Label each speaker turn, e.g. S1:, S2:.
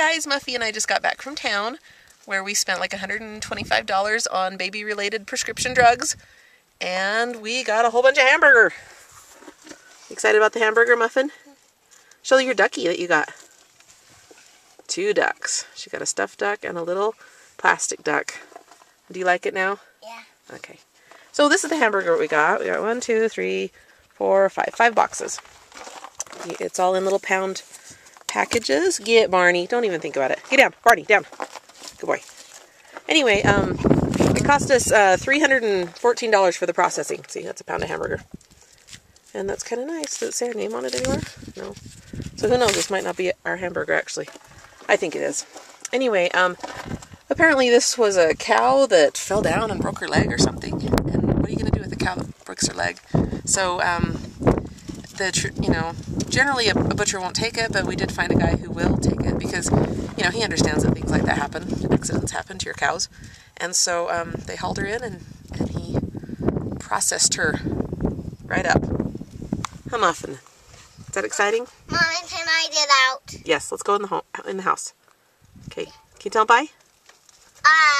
S1: guys, Muffy and I just got back from town where we spent like $125 on baby related prescription drugs and we got a whole bunch of hamburger. Excited about the hamburger muffin? Show your ducky that you got. Two ducks. She got a stuffed duck and a little plastic duck. Do you like it now?
S2: Yeah.
S1: Okay. So this is the hamburger we got. We got one, two, three, four, five. Five boxes. It's all in little pound packages. Get Barney. Don't even think about it. Get down. Barney, down. Good boy. Anyway, um, it cost us uh, $314 for the processing. See, that's a pound of hamburger. And that's kind of nice. Does it say our name on it anywhere? No. So who knows? This might not be our hamburger, actually. I think it is. Anyway, um, apparently this was a cow that fell down and broke her leg or something. And what are you going to do with a cow that breaks her leg? So, um, the tr- you know, generally a, butcher won't take it, but we did find a guy who will take it because, you know, he understands that things like that happen, accidents happen to your cows, and so um, they hauled her in and and he processed her right up. A muffin. Is that exciting?
S2: Mom, can I get out?
S1: Yes. Let's go in the home in the house. Okay. Can you tell 'em bye?
S2: Uh.